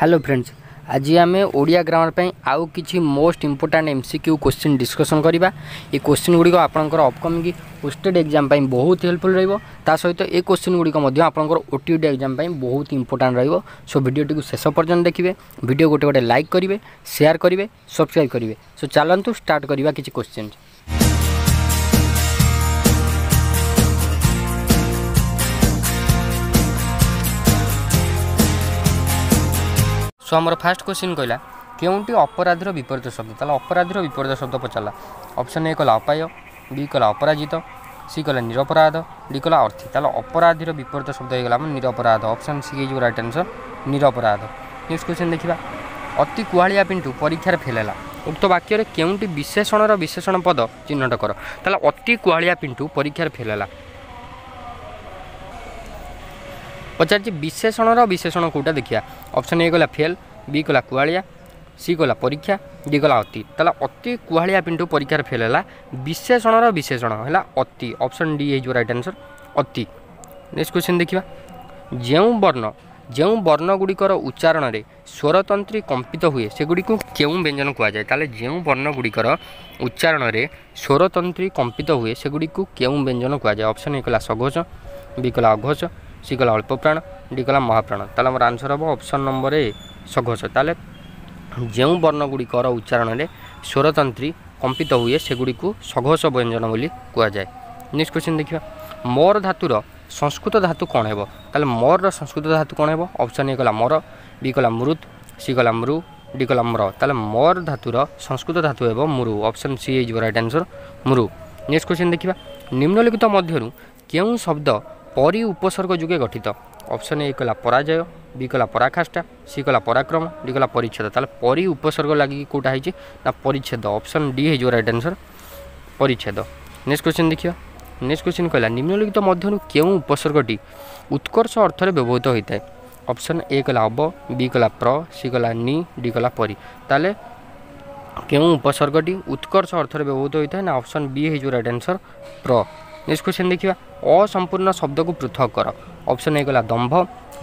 hello friends আজি আমি Odia grammar পাই আউ কিছু most important MCQ question discussion করা এই কোশ্চিন গুড়ি আপনার অপকমিং ওস্টেড এক্সাম পাই বহুত হেল্পফুল রহব তা সহ এই কোশ্চিন গুড়ি আপনার ওটিউডি এক্সাম পাই বহুত ইম্পর্টাট রহব সো ভিডিওটি শেষ পর্যন্ত দেখবে ভিডিও গোটে গোটে লাইক করবে সেয়ার করবে সবসক্রাইব করবে সো চালু স্টার্ট করা কিছু কোশ্চিন সো আমার ফার্স্ট কোশ্চিନ୍ কহিলা କେଉଁଟି ଅପରାଧୀର ବିପରୀତ ଶବ୍ଦ ତାହେଲେ ଅପରାଧୀର ବିପରୀତ ଶବ୍ଦ ପଚାରିଲା ଅପସନ୍ ଏ କଲା ଅପାୟ ବି କଲା ଅପରାଜିତ ସି କଲା ନିରପରାଧ ଡି କଲା ଅର୍ଥୀ ତାହେଲେ ଅପରାଧୀର ବିପରୀତ ଶବ୍ଦ ହେଇଗଲା ଆମର ନିରପରାଧ ଅପସନ୍ ସି ହେଇଯିବ ରାଇଟ୍ ଆନ୍ସର୍ ନିରପରାଧ ନେକ୍ସଟ କ୍ୱେଶ୍ଚନ୍ ଦେଖିବା ଅତି କୁହାଳିଆ ପିଣ୍ଟୁ ପରୀକ୍ଷାରେ ଫେଲ୍ ହେଲା ଉକ୍ତ ବାକ୍ୟରେ କେଉଁଟି ବିଶେଷଣର ବିଶେଷଣ ପଦ ଚିହ୍ନଟ କର ତାହେଲେ ଅତି କୁହାଳିଆ ପିଣ୍ଟୁ ପରୀକ୍ଷାରେ ଫେଲ୍ ହେଲା ପଚାରିଛି ବିଶେଷଣର ବିଶେଷଣ କେଉଁଟା ଦେଖିବା ଅପସନ୍ ଏ ଗଲା ଫେଲ୍ ବି କଲା କୁଆଳିଆ ସି ଗଲା ପରୀକ୍ଷା ଡି ଗଲା ଅତି ତାହେଲେ ଅତି କୁହାଳିଆ ପିଣ୍ଟୁ ପରୀକ୍ଷାରେ ଫେଲ୍ ହେଲା ବିଶେଷଣର ବିଶେଷଣ ହେଲା ଅତି ଅପସନ୍ ଡି ହେଇଯିବ ରାଇଟ୍ ଆନ୍ସର୍ ଅତି ନେକ୍ସଟ କ୍ୱେଶ୍ଚିନ୍ ଦେଖିବା ଯେଉଁ ବର୍ଣ୍ଣ ଯେଉଁ ବର୍ଣ୍ଣଗୁଡ଼ିକର ଉଚ୍ଚାରଣରେ ସ୍ୱରତନ୍ତ୍ରୀ କମ୍ପିତ ହୁଏ ସେଗୁଡ଼ିକୁ କେଉଁ ବ୍ୟଞ୍ଜନ କୁହାଯାଏ ତାହେଲେ ଯେଉଁ ବର୍ଣ୍ଣଗୁଡ଼ିକର ଉଚ୍ଚାରଣରେ ସ୍ୱରତନ୍ତ୍ରୀ କମ୍ପିତ ହୁଏ ସେଗୁଡ଼ିକୁ କେଉଁ ବ୍ୟଞ୍ଜନ କୁହାଯାଏ ଅପସନ୍ ଏ କଲା ସଘୋଷ ବି କଲା ଅଘୋଷ सि गला अल्प्प्राण डिला महाप्राण तन्सर हे अप्सन नम्बर ए सघोष तौँ वर्ण गुडिकर उच्चारणले स्वरतन्त्री कम्पित हे सिक्किमि सघोष व्यञ्जन बोली नेक्सट क्वेसन देखा मोर धातुर संस्कृत धातु कन् त मोर र संस्कृत धातु कम हेर्नु अप्सन ए मर वि गला मृत्ला मु डिला मर त धातुर संस्कृत धातु हो मु अप्सन सि है रनसर मु नेक्सट क्वेसन देखि निम्नलिखित मध्यु के शब्द परी उपसर्ग जुगे गठित ऑप्शन ए कला पराजय बी कला पराकाष्ठा सी कला पराक्रम डी कला परिच्छेद परी उपसर्ग लग कि कौटा ना परिच्छेद ऑप्शन डी है जो राइट आंसर परिच्छेद नेक्स्ट क्वेश्चन देखियो नेक्स्ट क्वेश्चन कहला निम्नलिखित मध्य क्यों उपसर्गट उत्कर्ष अर्थ में व्यवहित होता है ऑप्शन ए कला अब बी कला प्र सी कला नि डी कला परी ताले क्यों उपसर्गटी उत्कर्ष अर्थ में व्यवहित होता है ना ऑप्शन बी है जो राइट आंसर प्र नेक्स्ट क्वेसन देखिबा असम्पूर्ण शब्दको पृथक अप्सन ए गला दम्भ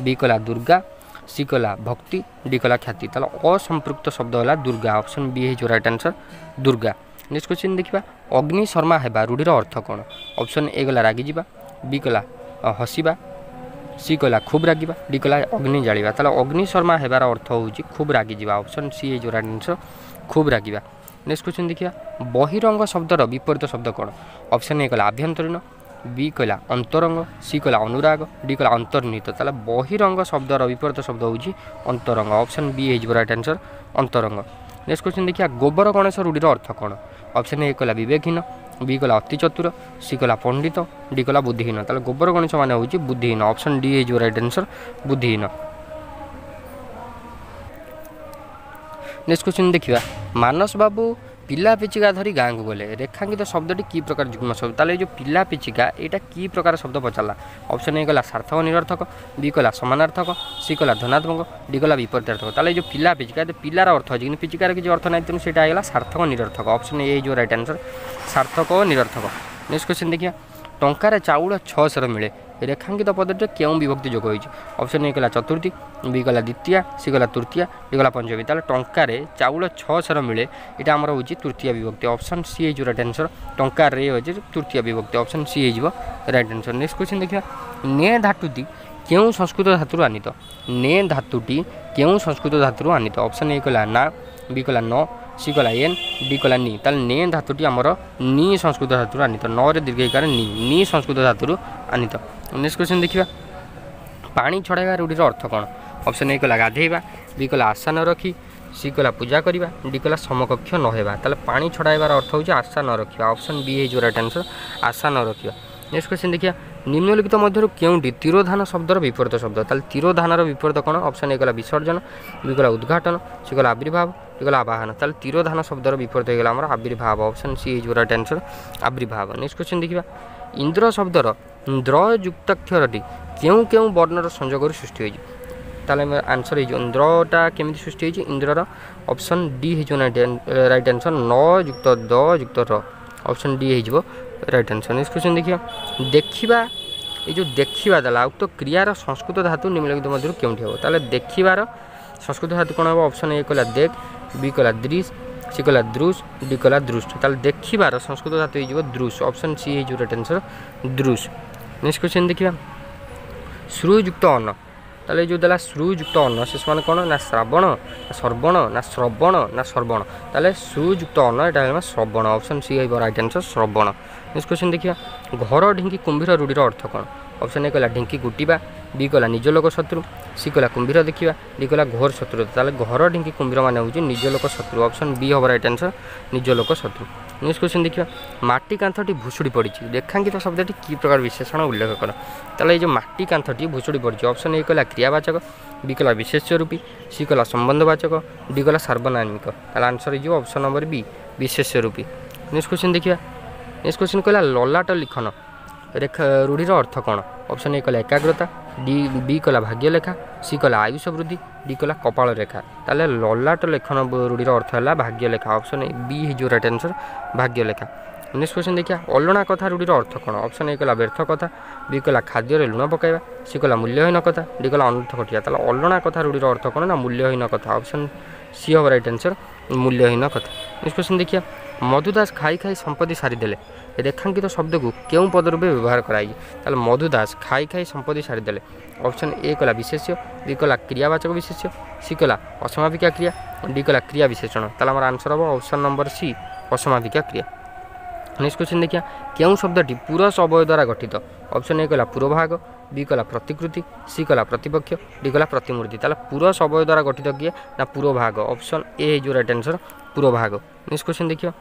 बी कला दुर्गा सि कला भक्ति गला ख्याति असम्पृक्त शब्द होला दुर्गा अप्सन वि है right answer Durga next question देखिबा अग्नि शर्मा हेबा रूढिर अर्थ कन् अप्सन ए गला रागि वि कला हसि सि कला खुब् रागि अग्नि अग्निजाडि त शर्मा हेार अर्थ हो खुब्ब रागिजुवा अप्सन सि है जो राइट आन्सर खुब्ग নেক্সট কোশ্চেন দেখিয়া বহিরঙ্গ শব্দর বিপরীত শব্দ কোণ অপশন এ কলা আভ্যন্তরীণ বি কলা অন্তরঙ্গ সি কলা অনুরাগ ডি কলা অন্তর্নিহিত তাহলে বহিরঙ্গ শব্দর বিপরীত শব্দ হচ্ছে অন্তরঙ্গ অপশন বি হয়ে রাইট আনসর অন্তরঙ্গ নেক্সট কোশ্চেন দেখিয়া গোবর গণেশ রূঢ়ির অর্থ কোণ অপশন এ কলা বিবেকহীন বি কলা অতি চতুর সি কলা পণ্ডিত ডি কলা বুদ্ধিহীন তাহলে গোবর গণেশ মানে হচ্ছে বুদ্ধিহীন অপশন ডি হয়ে রাইট আনসর বুদ্ধিহীন ନେକ୍ସଟ କ୍ୱେଶ୍ଚିନ୍ ଦେଖିବା ମାନସ ବାବୁ ପିଲା ପିଚିକା ଧରି ଗାଁକୁ ଗଲେ ରେଖାଙ୍କିତ ଶବ୍ଦଟି କି ପ୍ରକାର ଯୁଗ୍ମ ଶବ୍ଦ ତାହେଲେ ଏ ଯେଉଁ ପିଲା ପିଚିକା ଏଇଟା କି ପ୍ରକାର ଶବ୍ଦ ପଚାରିଲା ଅପସନ୍ ଏ ଗଲା ସାର୍ଥକ ନିରର୍ଥକ ବି କଲା ସମାନାର୍ଥକ ସି କଲା ଧନାତ୍ମକ ଡି କଲା ବିପରୀତାର୍ଥକ ତାହେଲେ ଏ ଯେଉଁ ପିଲା ପିଚିକା ଏ ପିଲାର ଅର୍ଥ ଅଛି କିନ୍ତୁ ପିଚିକାର କିଛି ଅର୍ଥ ନାହିଁ ତେଣୁ ସେଇଟା ହେଇଗଲା ସାର୍ଥକ ନିରର୍ଥକ ଅପସନ୍ ଏ ଯେଉଁ ରାଇଟ୍ ଆନ୍ସର୍ ସାର୍ଥକ ଓ ନିରର୍ଥକ ନେକ୍ସଟ କ୍ୱେଶ୍ଚିନ୍ ଦେଖିବା ଟଙ୍କାରେ ଚାଉଳ ଛଅଶହର ମିଳେ ରେଖାଙ୍କିତ ପଦଟିରେ କେଉଁ ବିଭକ୍ତି ଯୋଗ ହୋଇଛି ଅପସନ୍ ଏ ଗଲା ଚତୁର୍ଥୀ ବି ଗଲା ଦ୍ୱିତୀୟା ସି ଗଲା ତୃତୀୟା ଏ ଗଲା ପଞ୍ଚମୀ ତାହେଲେ ଟଙ୍କାରେ ଚାଉଳ ଛଅ ସେର ମିଳେ ଏଇଟା ଆମର ହେଉଛି ତୃତୀୟ ବିଭକ୍ତି ଅପସନ୍ ସି ହେଇଯିବ ରାଇଟ୍ ଆନ୍ସର୍ ଟଙ୍କା ରେ ହେଉଛି ତୃତୀୟ ବିଭକ୍ତି ଅପସନ୍ ସି ହେଇଯିବ ରାଇଟ୍ ଆନ୍ସର୍ ନେକ୍ସଟ କ୍ୱେଶ୍ଚିନ୍ ଦେଖିବା ନେ ଧାଟୁଟି କେଉଁ ସଂସ୍କୃତ ଧାତୁରୁ ଆନିତ ନେ ଧାତୁଟି କେଉଁ ସଂସ୍କୃତ ଧାତୁରୁ ଆନିତ ଅପସନ୍ ଏ କଲା ନା ବି କଲା ନ ସିଗଲା ଏନ୍ ଡି କଲା ନି ତାହେଲେ ନେ ଧାତୁଟି ଆମର ନି ସଂସ୍କୃତ ଧାତୁରୁ ଆନିତ ନରେ ଦୀର୍ଘ ଇକାର ନି ନି ସଂସ୍କୃତ ଧାତୁରୁ ଆନିତ ନେକ୍ସଟ କ୍ୱେଶ୍ଚନ୍ ଦେଖିବା ପାଣି ଛଡ଼ାଇବା ରୂଢ଼ିର ଅର୍ଥ କ'ଣ ଅପସନ୍ ଏ କଲା ଗାଧେଇବା ବି କଲା ଆଶା ନ ରଖି ସି କଲା ପୂଜା କରିବା ଡି କଲା ସମକକ୍ଷ ନ ହେବା ତାହେଲେ ପାଣି ଛଡ଼ାଇବାର ଅର୍ଥ ହେଉଛି ଆଶା ନ ରଖିବା ଅପସନ୍ ବି ହେଇଯିବ ରାଇଟ୍ ଆନ୍ସର୍ ଆଶା ନ ରଖିବା নেক্সট কোশ্চেন দেখিয়া নিম্নলিখিত ମଧ୍ୟରୁ କେଉଁଟି ତିରୋଧାନ ଶବ୍ଦର ବିପରୀତ ଶବ୍ଦ ତାହେଲେ ତିରୋଧାନର ବିପରୀତ କ'ଣ ଅପସନ୍ ହେଇଗଲା ବିସର୍ଜନ ହେଇଗଲା ଉଦ୍ଘାଟନ ସେଗଲା ଆବିର୍ଭାବ ହେଇଗଲା ଆବାହନ ତାହେଲେ ତିରୋଧାନ ଶବ୍ଦର ବିପରୀତ ହେଇଗଲା ଆମର ଆବିର୍ଭାବ ଅପସନ୍ ସି ହେଇଯିବ ରାଇଟ୍ ଆନ୍ସର୍ ଆବିର୍ଭାବ ନେକ୍ସଟ କୋଶ୍ଚିନ୍ ଦେଖିବା ଇନ୍ଦ୍ର ଶବ୍ଦର ଦ୍ର ଯୁକ୍ତାକ୍ଷରଟି କେଉଁ କେଉଁ ବର୍ଣ୍ଣର ସଂଯୋଗରୁ ସୃଷ୍ଟି ହୋଇଛି ତାହେଲେ ଆନ୍ସର୍ ହେଇଯିବ ଇନ୍ଦ୍ରଟା କେମିତି ସୃଷ୍ଟି ହେଇଛି ଇନ୍ଦ୍ରର ଅପସନ୍ ଡି ହେଇଯିବ ରାଇଟ୍ ଆନ୍ସର୍ ନ ଯୁକ୍ତ ଦ ଯୁକ୍ତ ର ଅପସନ୍ ଡି ହେଇଯିବ रईट आंसर नेक्स्ट क्वेश्चन देखिए देखा ये जो देखा दाला उक्त क्रियार संस्कृत धातु निम्नलिखित मध्य क्योंटी हे देखार संस्कृत धातु कौन हम अप्सन ए कला देख बी कला दृश सी कला दृश डी कला दृष्ट तो देखार संस्कृत धातु हो दृश अपसन सी हो रईट आंसर दृश नेक्स्ट क्वेश्चन देखा श्रुयुक्त अन्न ତାହେଲେ ଯେଉଁ ଦେଲା ସୃ ଯୁକ୍ତ ଅନ୍ନ ଶିଶୁମାନେ କ'ଣ ନା ଶ୍ରାବଣ ନା ଶ୍ରବଣ ନା ଶ୍ରବଣ ନା ଶ୍ରବଣ ତାହେଲେ ସୃ ଯୁକ୍ତ ଅନ୍ନ ଏଇଟା ହେଲା ଶ୍ରବଣ ଅପସନ୍ ସି ହେବ ରାଇଟ୍ ଆନ୍ସର୍ ଶ୍ରବଣ ନେକ୍ସଟ କ୍ୱେଶ୍ଚନ୍ ଦେଖିବା ଘର ଢିଙ୍କି କୁମ୍ଭୀର ରୂଢ଼ିର ଅର୍ଥ କ'ଣ ଅପସନ୍ ଏ କହିଲା ଢିଙ୍କି କୁଟିବା ବି କହିଲା ନିଜ ଲୋକ ଶତ୍ରୁ ସି କହିଲା କୁମ୍ଭୀର ଦେଖିବା ଡି କହିଲା ଘୋର ଶତ୍ରୁ ତାହେଲେ ଘର ଢିଙ୍କି କୁମ୍ଭୀରମାନେ ହେଉଛି ନିଜ ଲୋକ ଶତ୍ରୁ ଅପସନ୍ ବି ହେବ ରାଇଟ୍ ଆନ୍ସର୍ ନିଜ ଲୋକ ଶତ୍ରୁ ନ୍ୟୁଜ୍ କ୍ୱେଶ୍ଚିନ୍ ଦେଖିବା ମାଟି କାନ୍ଥଟି ଭୁଷୁଡ଼ି ପଡ଼ିଛି ରେଖାଙ୍କିତ ଶବ୍ଦଟି କି ପ୍ରକାର ବିଶେଷଣ ଉଲ୍ଲେଖ କର ତାହେଲେ ଏ ଯେଉଁ ମାଟି କାନ୍ଥଟି ଭୁଷୁଡ଼ି ପଡ଼ିଛି ଅପସନ୍ ଏ କହିଲା କ୍ରିୟାବାଚକ ବି କହିଲା ବିଶେଷ୍ୟରୂପୀ ସି କହିଲା ସମ୍ବନ୍ଧବାଚକ ଡି କହିଲା ସାର୍ବନାମିକ ତାହେଲେ ଆନ୍ସର୍ ହେଇଯିବ ଅପସନ୍ ନମ୍ବର ବି ବିଶେଷ୍ୟରୂପୀ ନ୍ୟୁଜ୍ କ୍ୱେଶ୍ଚିନ୍ ଦେଖିବା ନେକ୍ସଟ क्वेश्चन कहला ललाट लिखन ରେଖା ରୂଢ଼ିର ଅର୍ଥ କ'ଣ ଅପସନ୍ ଏ କଲା ଏକାଗ୍ରତା ଡି ବି କଲା ଭାଗ୍ୟଲେଖା ସି କଲା ଆୟୁଷ ବୃଦ୍ଧି ଡି କଲା କପାଳ ରେଖା ତାହେଲେ ଲଲାଟ ଲେଖନ ରୂଢ଼ିର ଅର୍ଥ ହେଲା ଭାଗ୍ୟଲେଖା ଅପସନ୍ ବି ଇଜ୍ ଯୋଉ ରାଇଟ୍ ଆନ୍ସର୍ ଭାଗ୍ୟଲେଖା ନେକ୍ସଟ କ୍ୱେଶ୍ଚନ୍ ଦେଖିବା ଅଲଣା କଥା ରୂଢ଼ିର ଅର୍ଥ କ'ଣ ଅପସନ୍ ଏ କଲା ବ୍ୟର୍ଥ କଥା ବି କଲା ଖାଦ୍ୟରେ ଲୁଣ ପକାଇବା ସି କଲା ମୂଲ୍ୟହୀନ କଥା ଡି କଲା ଅନର୍ଥ ଘଟିବା ତାହେଲେ ଅଲଣା କଥା ରୂଢ଼ିର ଅର୍ଥ କ'ଣ ନା ମୂଲ୍ୟହୀନ କଥା ଅପସନ୍ ସି ହେବ ରାଇଟ୍ ଆନ୍ସର୍ ମୂଲ୍ୟହୀନ କଥା ନେକ୍ସଟ କ୍ୱେଶ୍ଚନ୍ ଦେଖିବା ମଧୁ ଦାସ ଖାଇ ଖାଇ ସମ୍ପତ୍ତି ସାରିଦେଲେ ରେଖାଙ୍କିତ ଶବ୍ଦକୁ କେଉଁ ପଦ ରୂପେ ବ୍ୟବହାର କରାଯାଇଛି ତାହେଲେ ମଧୁ ଦାସ ଖାଇ ଖାଇ ସମ୍ପତ୍ତି ସାରିଦେଲେ ଅପସନ୍ ଏ କଲା ବିଶେଷ୍ୟ ଦୁଇ କଲା କ୍ରିୟାବାଚକ ବିଶେଷ୍ୟ ସି କଲା ଅସମାପିକା କ୍ରିୟା ଡି କଲା କ୍ରିୟା ବିଶେଷଣ ତାହେଲେ ଆମର ଆନ୍ସର ହେବ ଅପସନ୍ ନମ୍ବର ସି ଅସମାପିକା କ୍ରିୟା ନେକ୍ସଟ क्वेश्चन देखिए क्यों शब्दटी पुरस अवय द्वारा गठित ऑप्शन ए कला पूर्वभाग बी कला प्रतिकृति सी कला प्रतिपक्ष डी कला प्रतिमूर्ति ताला पुरस अवय द्वारा गठित किए ना पूर्वभाग ऑप्शन ए जो राइट आंसर ପୂର୍ବଭାଗ ନେକ୍ସଟ କ୍ୱେଶ୍ଚନ୍ ଦେଖିବା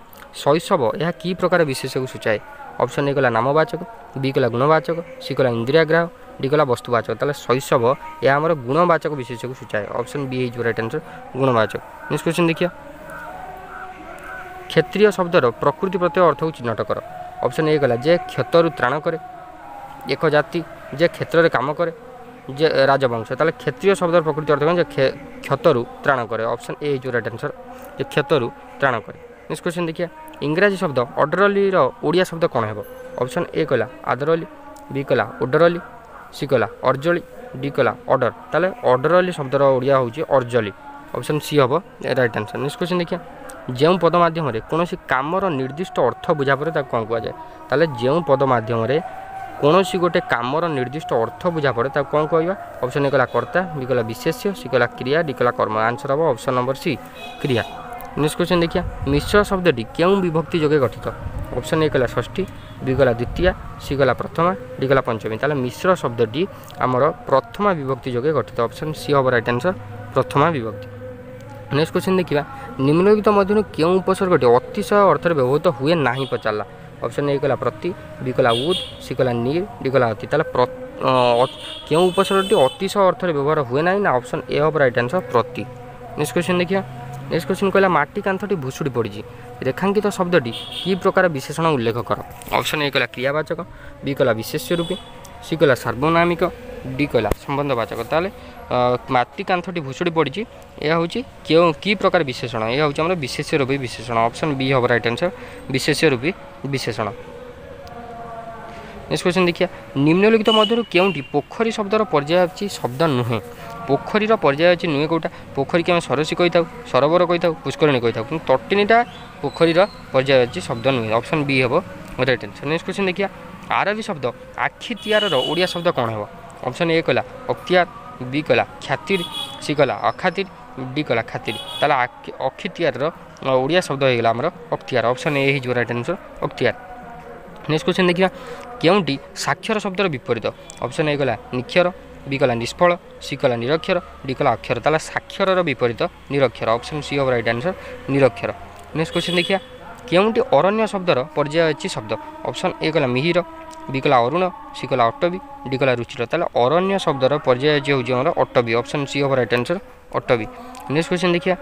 ଶୈଶବ ଏହା କି ପ୍ରକାର ବିଶେଷକୁ ସୂଚାଏ ଅପସନ୍ ଏ କଲା ନାମବାଚକ ବି କଲା ଗୁଣବାଚକ ସି କଲା ଇନ୍ଦ୍ରିୟାଗ୍ରାହ ଡି କଲା ବସ୍ତୁବାଚକ ତାହେଲେ ଶୈଶବ ଏହା ଆମର ଗୁଣବାଚକ ବିଶେଷକୁ ସୂଚାଏ ଅପସନ୍ ବି ହେଇଯିବ ରାଇଟ୍ ଆନ୍ସର୍ ଗୁଣବାଚକ ନେକ୍ସଟ କ୍ୱେଶ୍ଚନ୍ ଦେଖିବା କ୍ଷତ୍ରିୟ ଶବ୍ଦର ପ୍ରକୃତି ପ୍ରତ୍ୟୟ ଅର୍ଥକୁ ଚିହ୍ନଟ କର ଅପସନ୍ ଏ କଲା ଯେ କ୍ଷତରୁ ତ୍ରାଣ କରେ ଏକ ଜାତି ଯେ କ୍ଷେତ୍ରରେ କାମ କରେ যে রাজবংশ তাহলে ক্ষেত্রীয় শব্দর প্রকৃতি অর্থ কেন যে ক্ষতরু ত্রাণ করে অপশন এ হচ্ছে রাইট আনসর যে ক্ষতরু ত্রাণ করে নেক্সট কোশ্চেন দেখিয়া ইংরাজী শব্দ অডরলির ওড়িয়া শব্দ কোণ হব অপশন এ কলা আদরলি বি কলা ওডরলি সি কলা অর্জলি ডি কলা অর্ডর তাহলে অর্ডরলি শব্দর ওড়িয়া হচ্ছে অর্জলি অপশন সি হব রাইট আনসর নেক্সট কোশ্চেন দেখিয়া যে পদ মাধ্যমে কোণী কামর নির্দিষ্ট অর্থ বুঝা পরে তাকে কম কুয়া যায় তাহলে যে পদ মাধ্যমে କୌଣସି ଗୋଟେ କାମର ନିର୍ଦ୍ଦିଷ୍ଟ ଅର୍ଥ ବୁଝାପଡ଼େ ତାକୁ କ'ଣ କହିବା ଅପସନ୍ ଏ କଲା କର୍ତ୍ତା ବି କଲା ବିଶେଷ୍ୟ ସି କଲା କ୍ରିୟା ଡି କଲା କର୍ମ ଆନ୍ସର୍ ହେବ ଅପସନ୍ ନମ୍ବର ସି କ୍ରିୟା ନେକ୍ସଟ କ୍ୱେଶ୍ଚନ୍ ଦେଖିବା ମିଶ୍ର ଶବ୍ଦଟି କେଉଁ ବିଭକ୍ତି ଯୋଗେ ଗଠିତ অপশন এ কলা ষষ্ঠী বি কলা দ্বিতীয় সি কলা প্রথমা ডি কলা পঞ্চমী তাহলে মিশ্র শব্দটি আমার প্রথমা বিভক্তি যোগে গঠিত অপশন সি হব রাইট আনসর প্রথমা বিভক্তি নেক্সট কোশ্চেন দেখা নিম্নলিখিত মধ্যে কেউ উপসর্গটি অতিশয় অর্থের ব্যবহৃত হুয়ে না পচারা ଅପସନ୍ ହେଇଗଲା ପ୍ରତି ବି କଲା ଉଦ୍ ସି କଲା ନିର୍ ଡି କଲା ଅତି ତାହେଲେ କେଉଁ ଉପସର୍ଗଟି ଅତିଶୟ ଅର୍ଥରେ ବ୍ୟବହାର ହୁଏ ନାହିଁ ନା ଅପସନ୍ ଏ ହେବ ରାଇଟ୍ ଆନ୍ସର୍ ପ୍ରତି ନେକ୍ସଟ କ୍ୱେଶ୍ଚନ୍ ଦେଖିବା ନେକ୍ସଟ କ୍ୱେଶ୍ଚନ୍ କହିଲା ମାଟି କାନ୍ଥଟି ଭୁଷୁଡ଼ି ପଡ଼ିଛି ରେଖାଙ୍କିତ ଶବ୍ଦଟି କି ପ୍ରକାର ବିଶେଷଣ ଉଲ୍ଲେଖ କର ଅପସନ୍ ଏ କଲା କ୍ରିୟାବାଚକ ବି କଲା ବିଶେଷ୍ୟ ରୂପୀ सि कहिलार्वनामिक ड सम्बन्धवाचक त माथटी भुसुडी पढिस यहाँ हौ कि प्रकार विशेषण यहाँ चाहिँ विशेष रूपी विशेषण अप्सन बी वि हे रनसर विशेष रूपी विशेषण नेक्स्ट क्वेसन देखिया निम्नलिखित मध्यु के पोखरी शब्द पर्याय पर्या शब्द नुहेँ पोखरीर पर्याय पर्यायुन नुहेटा पोखरिक आम सरसी सरोवर पुष्करणी रही तटिन पोखरीर पर्याय पर्यायुटी शब्द नुहे अप्सन बी बेब्यान्सर नेक्स्ट क्वेसन देखिया ଆରବୀ ଶବ୍ଦ ଆଖି ତିଆରର ଓଡ଼ିଆ ଶବ୍ଦ କ'ଣ ହେବ ଅପସନ୍ ଏ କଲା ଅକ୍ତିଆର ବି କଲା ଖ୍ୟାତିର ସି କଲା ଅଖାତିର ଡି କଲା ଖାତିର ତାହେଲେ ଅକ୍ଷି ତିଆରର ଓଡ଼ିଆ ଶବ୍ଦ ହେଇଗଲା ଆମର ଅକ୍ତିଆର ଅପସନ୍ ଏ ହେଇଯିବ ରାଇଟ୍ ଆନ୍ସର୍ ଅକ୍ତିଆର ନେକ୍ସଟ କ୍ୱେଶ୍ଚନ୍ ଦେଖିବା କେଉଁଟି ସାକ୍ଷର ଶବ୍ଦର ବିପରୀତ ଅପସନ୍ ହେଇଗଲା ନିକ୍ଷର ବି କଲା ନିଷ୍ଫଳ ସି କଲା ନିରକ୍ଷର ଡି କଲା ଅକ୍ଷର ତାହେଲେ ସାକ୍ଷରର ବିପରୀତ ନିରକ୍ଷର ଅପସନ୍ ସି ହେବ ରାଇଟ୍ ଆନ୍ସର୍ ନିରକ୍ଷର ନେକ୍ସଟ କ୍ୱେଶ୍ଚନ୍ ଦେଖିବା କେଉଁଟି ଅରଣ୍ୟ ଶବ୍ଦର ପର୍ଯ୍ୟାୟ ଅଛି ଶବ୍ଦ ଅପସନ୍ ଏ କଲା ମିହିର ବି କଲା ଅରୁଣ ସି କଲା ଅଟବି ଡି କଲା ରୁଚିର ତାହେଲେ ଅରଣ୍ୟ ଶବ୍ଦର ପର୍ଯ୍ୟାୟ ହେଉଛି ଆମର ଅଟବି ଅପସନ୍ ସି ହେବ ରାଇଟ୍ ଆନ୍ସର୍ ଅଟବି ନେକ୍ସଟ କ୍ୱେଶ୍ଚନ୍ ଦେଖିବା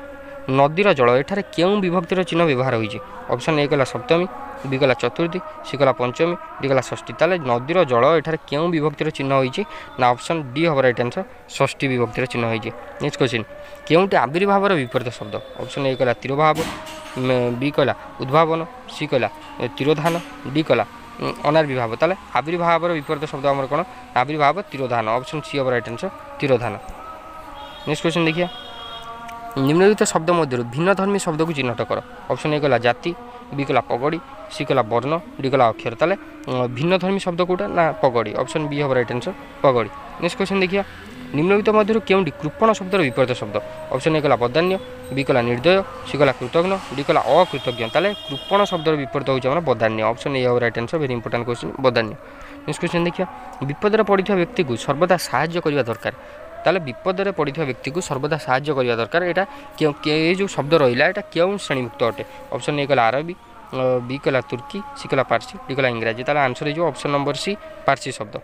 ନଦୀର ଜଳ ଏଠାରେ କେଉଁ ବିଭକ୍ତିର ଚିହ୍ନ ବ୍ୟବହାର ହୋଇଛି ଅପସନ୍ ଏ କଲା ସପ୍ତମୀ ବି କଲା ଚତୁର୍ଥୀ ସି କଲା ପଞ୍ଚମୀ ଡି କଲା ଷଷ୍ଠୀ ତାହେଲେ ନଦୀର ଜଳ ଏଠାରେ କେଉଁ ବିଭକ୍ତିର ଚିହ୍ନ ହୋଇଛି ନା ଅପସନ୍ ଡି ହେବ ରାଇଟ୍ ଆନ୍ସର୍ ଷଷ୍ଠୀ ବିଭକ୍ତିର ଚିହ୍ନ ହୋଇଛି ନେକ୍ସଟ କ୍ୱେଶ୍ଚିନ୍ କେଉଁଟି ଆବିର୍ଭାବର ବିପରୀତ ଶବ୍ଦ ଅପସନ୍ ଏ କଲା ତିରୋଭାବ বি কলা উদ্ভাবন সি কলা তিরোধান ডি কলা অনাবির্ভাব তাহলে আবির্ভাবর বিপরীত শব্দ আমার কোণ আবির্ভাব তিরোধান অপশন সি হব রাইট আনসর তিরোধান নেক্সট কোশ্চেন দেখিয়া নিম্নলিখিত শব্দ মধ্যে ভিন্নধর্মী শব্দকে চিহ্নট কর অপশন এ কলা জাতি বি কলা পগড়ি সি কলা বর্ণ ডি কলা অক্ষর তাহলে ভিন্নধর্মী শব্দ কোটা না পগড়ি অপশন বি হব রাইট আনসর পগড়ি নেক্সট কোশ্চেন দেখিয়া নিম্নলিখিত ମଧ୍ୟରୁ କେଉଁଟି କୃପଣ ଶବ୍ଦର ବିପରୀତ ଶବ୍ଦ ଅପସନ୍ ଏ କଲା ବଦାନ୍ୟ ବି କଲା ନିର୍ଦ୍ଦୟ ସି କଲା କୃତଜ୍ଞ ଡି କଲା ଅକୃତଜ୍ଞ ତାହେଲେ କୃପଣ ଶବ୍ଦର ବିପରୀତ ହେଉଛି ଆମର ବଦାନ୍ୟ ଅପସନ୍ ଏ ହେବ right answer very important question ବଦାନ୍ୟ ନେକ୍ସଟ କ୍ୱେଶ୍ଚିନ୍ ଦେଖିବା ବିପଦରେ ପଡ଼ିଥିବା ବ୍ୟକ୍ତିକୁ ସର୍ବଦା ସାହାଯ୍ୟ କରିବା ଦରକାର ତାହେଲେ ବିପଦରେ ପଡ଼ିଥିବା ବ୍ୟକ୍ତିକୁ ସର୍ବଦା ସାହାଯ୍ୟ କରିବା ଦରକାର ଏଇଟା ଏ ଯେଉଁ ଶବ୍ଦ ରହିଲା ଏଇଟା କେଉଁ ଶ୍ରେଣୀଭୁକ୍ତ ଅଟେ ଅପସନ୍ ଏ କଲା ଆରବୀ বি কলা তুর্কি সি কলা পার্সি ডি কলা ইংরাজি তাহলে আনসর হয়ে যাব অপশন নম্বর সি পার্সি শব্দ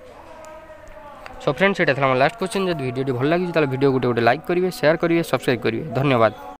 সো ফ্রেন্ডস এটা আমার লাস্ট কোশ্চেন যদি ভিডিওটি ভাল লাগিছে তাহলে ভিডিও গোটে গোটে লাইক করবে সেয়ার করবে সবসক্রাইব করবে ধন্যবাদ